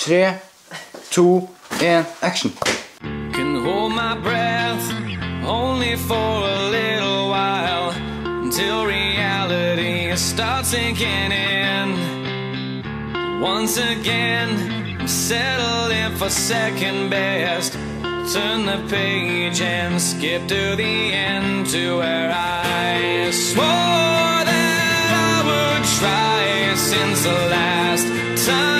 Tre, to, and action! Can hold my breath only for a little while until reality starts sinking in. Once again, I'm settling for second best. Turn the page and skip to the end to where I swore that I would try since the last time.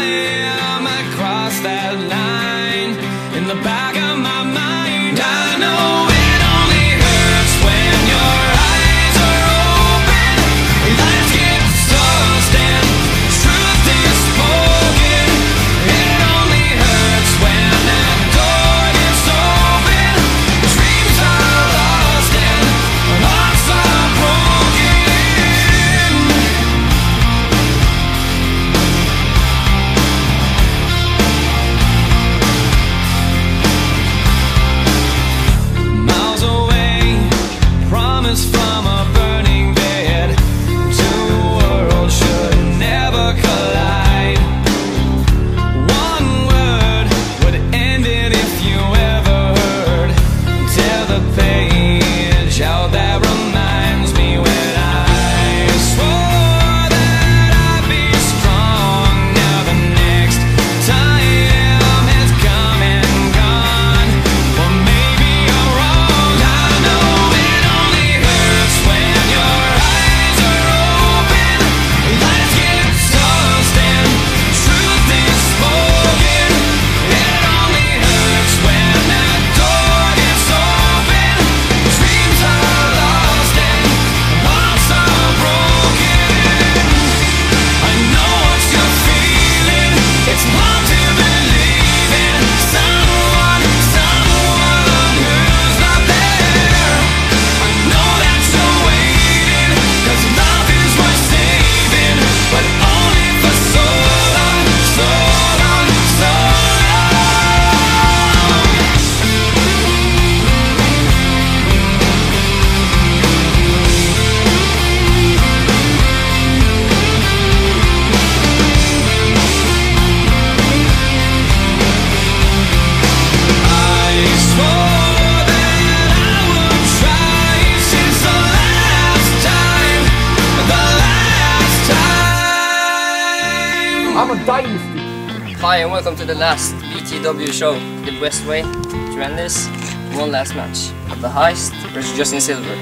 A dynasty. Hi and welcome to the last BTW show in Westway. this. one last match of the heist versus Justin Silver.